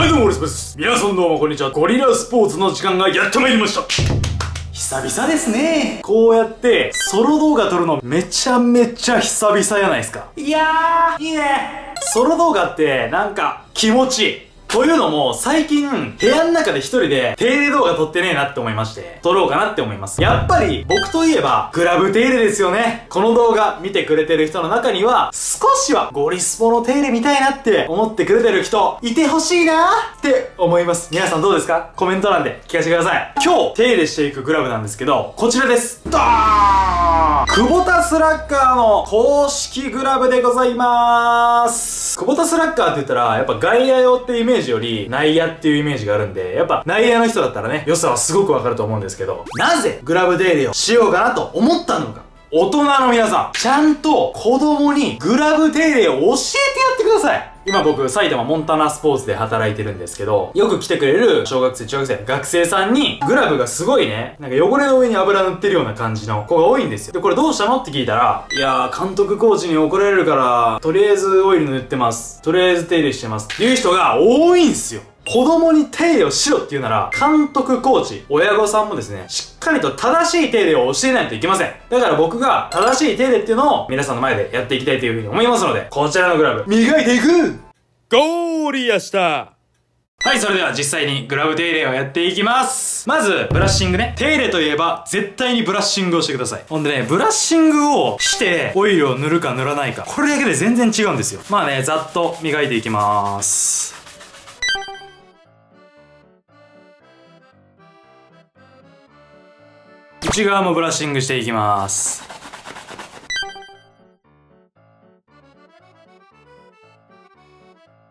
はいどうも、オリスです。皆さんどうもこんにちは。ゴリラスポーツの時間がやってまいりました。久々ですね。こうやって、ソロ動画撮るのめちゃめちゃ久々やないですか。いやー、いいね。ソロ動画って、なんか、気持ちいい。というのも、最近、部屋の中で一人で手入れ動画撮ってねえなって思いまして、撮ろうかなって思います。やっぱり、僕といえば、グラブ手入れですよね。この動画見てくれてる人の中には、少しはゴリスポの手入れ見たいなって思ってくれてる人、いてほしいなって思います。皆さんどうですか？コメント欄で聞かせてください。今日、手入れしていくグラブなんですけど、こちらです。ドーン久保田スラッガーの公式グラブでございまーす。久保田スラッガーって言ったら、やっぱ外野用ってイメージより内野っていうイメージがあるんで、やっぱ内野の人だったらね、良さはすごくわかると思うんですけど、なぜグラブ手入れをしようかなと思ったのか。大人の皆さん、ちゃんと子供にグラブ手入れを教えてやってください。今僕、埼玉モンタナスポーツで働いてるんですけど、よく来てくれる小学生、中学生、学生さんに、グラブがすごいね、なんか汚れの上に油塗ってるような感じの子が多いんですよ。で、これどうしたの？って聞いたら、いやー、監督コーチに怒られるから、とりあえずオイル塗ってます。とりあえず手入れしてます。っていう人が多いんすよ。子供に手入れをしろっていうなら、監督、コーチ、親御さんもですね、しっかりと正しい手入れを教えないといけません。だから僕が正しい手入れっていうのを皆さんの前でやっていきたいというふうに思いますので、こちらのグラブ、磨いていくゴーリやしたはい、それでは実際にグラブ手入れをやっていきます。まず、ブラッシングね。手入れといえば、絶対にブラッシングをしてください。ほんでね、ブラッシングをして、オイルを塗るか塗らないか。これだけで全然違うんですよ。まあね、ざっと磨いていきます。内側もブラッシングしていきます。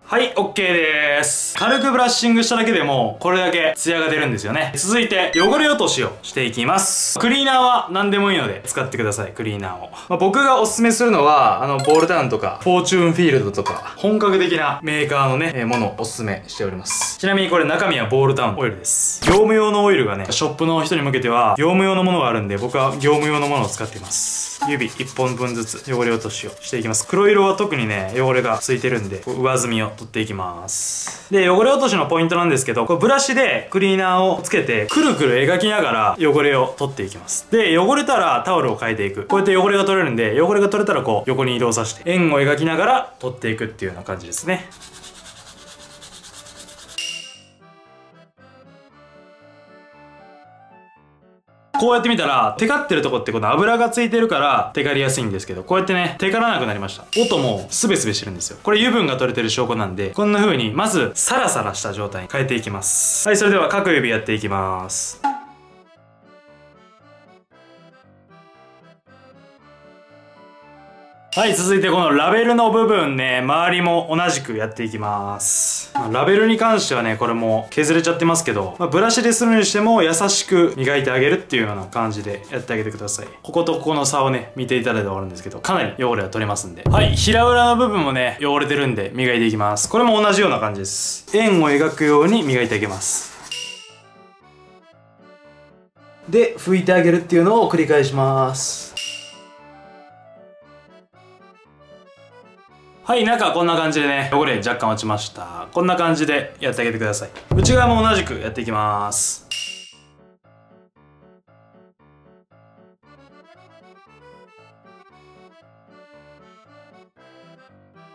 はい、OK です。軽くブラッシングしただけでも、これだけツヤが出るんですよね。続いて、汚れ落としをしていきます。クリーナーは何でもいいので、使ってください、クリーナーを。まあ、僕がおすすめするのは、あの、ボールタウンとか、フォーチューンフィールドとか、本格的なメーカーのね、えーものをおすすめしております。ちなみにこれ中身はボールタウンオイルです。業務用のオイルがね、ショップの人に向けては、業務用のものがあるんで、僕は業務用のものを使っています。指1本分ずつ汚れ落としをしていきます。黒色は特にね、汚れがついてるんで、上澄みを取っていきます。きますで、汚れ落としのポイントなんですけど、これブラシでクリーナーをつけて、くるくる描きながら汚れを取っていきます。で、汚れたらタオルを変えていく。こうやって汚れが取れるんで、汚れが取れたらこう横に移動させて、円を描きながら取っていくっていうような感じですね。こうやって見たら、テカってるとこってこの油がついてるから、テカりやすいんですけど、こうやってね、テカらなくなりました。音もスベスベしてるんですよ。これ油分が取れてる証拠なんで、こんな風に、まず、サラサラした状態に変えていきます。はい、それでは各指やっていきます。はい、続いてこのラベルの部分ね、周りも同じくやっていきます。まあラベルに関してはね、これも削れちゃってますけど、まあブラシでするにしても優しく磨いてあげるっていうような感じでやってあげてください。こことここの差をね、見ていただいて終わるんですけど、かなり汚れは取れますんで。はい、平裏の部分もね、汚れてるんで磨いていきます。これも同じような感じです。円を描くように磨いてあげます。で、拭いてあげるっていうのを繰り返します。はい、中はこんな感じでね、汚れ若干落ちました。こんな感じでやってあげてください。内側も同じくやっていきます。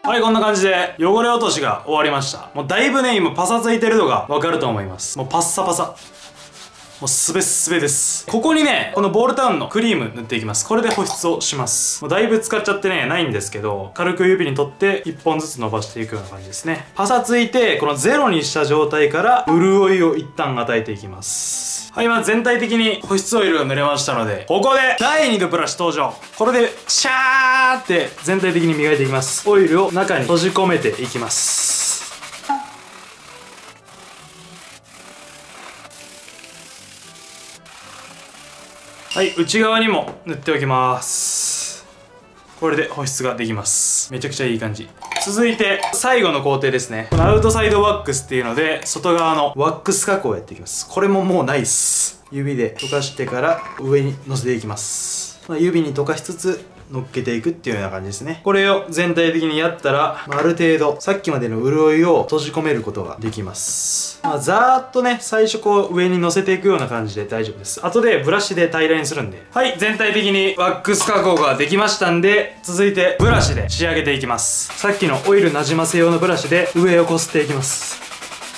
はい、こんな感じで汚れ落としが終わりました。もうだいぶね、今パサついてるのがわかると思います。もうパッサパサ。もうすべすべです。ここにね、このボールタウンのクリーム塗っていきます。これで保湿をします。もうだいぶ使っちゃってね、ないんですけど、軽く指に取って1本ずつ伸ばしていくような感じですね。パサついて、このゼロにした状態から、潤いを一旦与えていきます。はい、ま全体的に保湿オイルが塗れましたので、ここで第2のブラシ登場。これで、シャーって全体的に磨いていきます。オイルを中に閉じ込めていきます。はい、内側にも塗っておきます。これで保湿ができます。めちゃくちゃいい感じ。続いて、最後の工程ですね。このアウトサイドワックスっていうので、外側のワックス加工をやっていきます。これももうないっす。指で溶かしてから上にのせていきます。まあ指に溶かしつつ、乗っけていくっていうような感じですね。これを全体的にやったら、まあ、ある程度、さっきまでの潤いを閉じ込めることができます。まあ、ざーっとね、最初こう上に乗せていくような感じで大丈夫です。後でブラシで平らにするんで。はい、全体的にワックス加工ができましたんで、続いてブラシで仕上げていきます。さっきのオイルなじませ用のブラシで上をこすっていきます。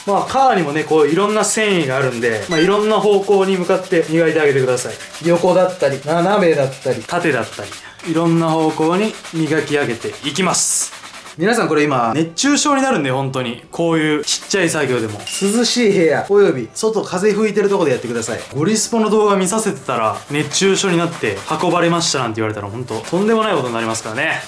まあ、カーにもね、こう、いろんな繊維があるんで、まあ、いろんな方向に向かって磨いてあげてください。横だったり、斜めだったり、縦だったり、いろんな方向に磨き上げていきます。皆さんこれ今、熱中症になるんで、本当に。こういうちっちゃい作業でも。涼しい部屋、および外風吹いてるとこでやってください。ゴリスポの動画見させてたら、熱中症になって運ばれましたなんて言われたら、本当とんでもないことになりますからね。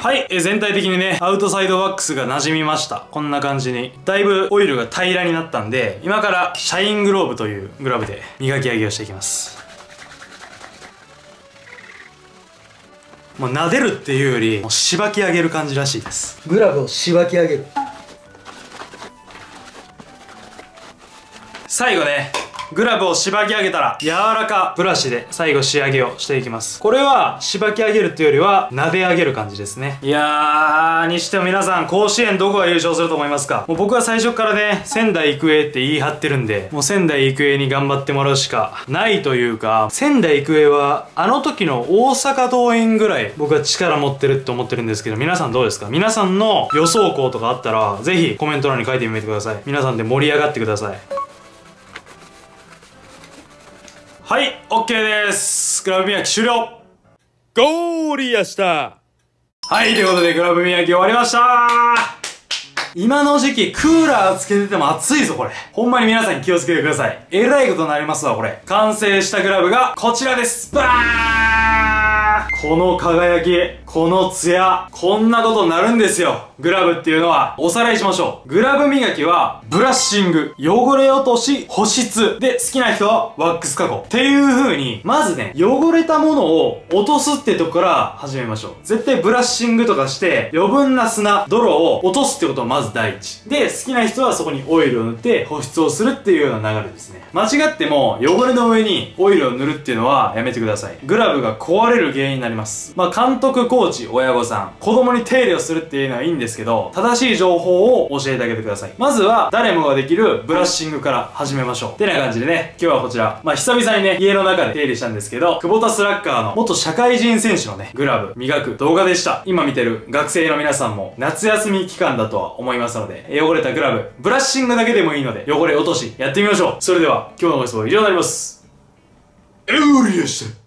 はい、え全体的にね、アウトサイドワックスが馴染みました。こんな感じに。だいぶオイルが平らになったんで、今からシャイングローブというグラブで磨き上げをしていきます。もう撫でるっていうより、もうしばき上げる感じらしいです。グラブをしばき上げる。最後ね、グラブをしばき上げたら、柔らかブラシで最後仕上げをしていきます。これは、しばき上げるっていうよりは、撫で上げる感じですね。いやー、にしても皆さん、甲子園どこが優勝すると思いますか？もう僕は最初からね、仙台育英って言い張ってるんで、もう仙台育英に頑張ってもらうしかないというか、仙台育英は、あの時の大阪桐蔭ぐらい、僕は力持ってるって思ってるんですけど、皆さんどうですか？皆さんの予想校とかあったら、ぜひコメント欄に書いてみてください。皆さんで盛り上がってください。はい、OK です。グラブ磨き終了。ゴーリアしたはい、ということでグラブ磨き終わりました今の時期、クーラーつけてても暑いぞ、これ。ほんまに皆さん気をつけてください。えらいことになりますわ、これ。完成したグラブがこちらです。バーこの輝き、このツヤ、こんなことになるんですよ。グラブっていうのは、おさらいしましょう。グラブ磨きは、ブラッシング、汚れ落とし、保湿。で、好きな人は、ワックス加工。っていう風に、まずね、汚れたものを落とすってとこから始めましょう。絶対ブラッシングとかして、余分な砂、泥を落とすってことはまず第一。で、好きな人はそこにオイルを塗って保湿をするっていうような流れですね。間違っても、汚れの上にオイルを塗るっていうのはやめてください。グラブが壊れる原因になります。まあ、監督、コーチ、親御さん、子供に手入れをするっていうのはいいんですけど、正しい情報を教えてあげてください。まずは、誰もができるブラッシングから始めましょう。ってな感じでね、今日はこちら、まあ、久々にね、家の中で手入れしたんですけど、久保田スラッガーの元社会人選手のね、グラブ、磨く動画でした。今見てる学生の皆さんも、夏休み期間だとは思いますので、汚れたグラブ、ブラッシングだけでもいいので、汚れ落とし、やってみましょう。それでは、今日のご質問は以上になります。エウリエして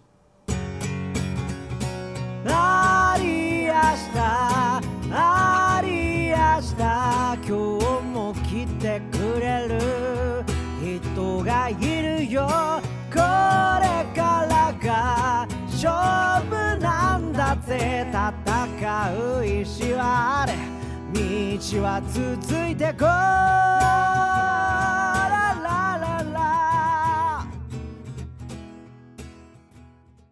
で戦う意志はあれ。道は続いてこ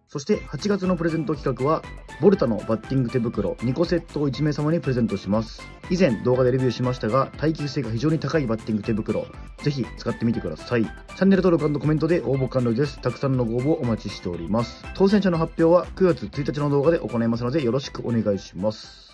そして8月のプレゼント企画はボルタのバッティング手袋2個セットを1名様にプレゼントします。以前動画でレビューしましたが耐久性が非常に高いバッティング手袋ぜひ使ってみてください。チャンネル登録コメントで応募完了です。たくさんのご応募お待ちしております。当選者の発表は9月1日の動画で行いますのでよろしくお願いします。